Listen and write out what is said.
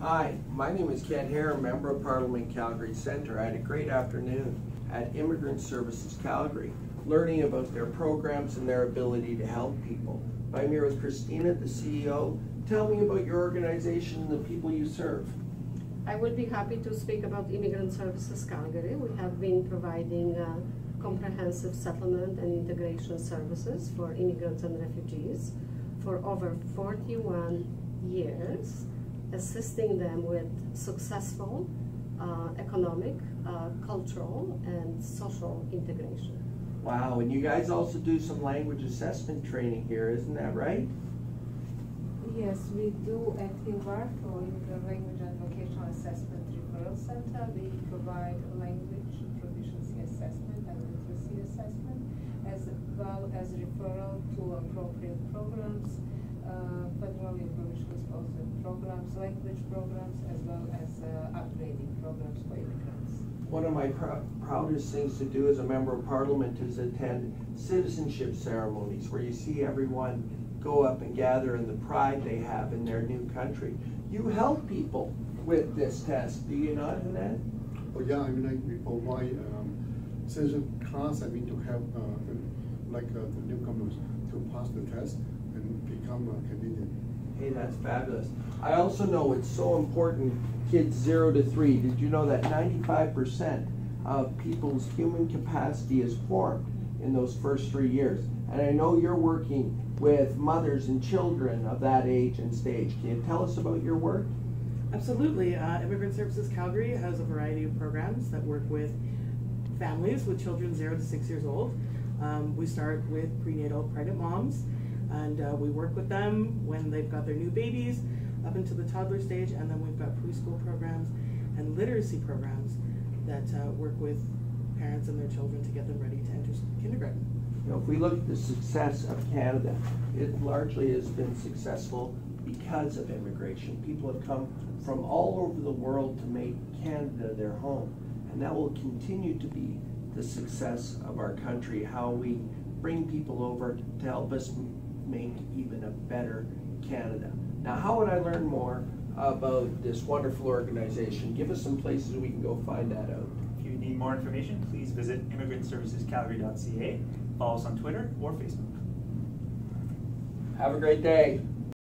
Hi, my name is Kent Hehr, Member of Parliament Calgary Centre. I had a great afternoon at Immigrant Services Calgary, learning about their programs and their ability to help people. I'm here with Christina, the CEO. Tell me about your organization and the people you serve. I would be happy to speak about Immigrant Services Calgary. We have been providing uh, comprehensive settlement and integration services for immigrants and refugees for over 41 years, assisting them with successful uh, economic, uh, cultural, and social integration. Wow, and you guys also do some language assessment training here, isn't that right? Yes, we do active work for the Language and Vocational Assessment Referral Center. We provide language proficiency assessment and literacy assessment, as well as referral to appropriate programs, federal and provincial sponsored programs, language programs, as well as uh, upgrading programs for immigrants. One of my pr proudest things to do as a member of parliament is attend citizenship ceremonies where you see everyone go up and gather in the pride they have in their new country. You help people with this test, do you not, Annette? Oh, yeah, I mean, like, we provide, um, citizen class, I mean, to help, uh, like, uh, the newcomers to pass the test and become a candidate. Hey, that's fabulous. I also know it's so important, kids zero to three. Did you know that 95% of people's human capacity is formed in those first three years? And I know you're working with mothers and children of that age and stage. Can you tell us about your work? Absolutely. Uh, Immigrant Services Calgary has a variety of programs that work with families with children zero to six years old. Um, we start with prenatal pregnant moms, and uh, we work with them when they've got their new babies up into the toddler stage, and then we've got preschool programs and literacy programs that uh, work with parents and their children to get them ready to enter kindergarten. You know, if we look at the success of Canada, it largely has been successful because of immigration. People have come from all over the world to make Canada their home. And that will continue to be the success of our country, how we bring people over to help us make even a better Canada. Now, how would I learn more about this wonderful organization? Give us some places we can go find that out. If you need more information, please visit immigrantservicescalgary.ca, follow us on Twitter or Facebook. Have a great day.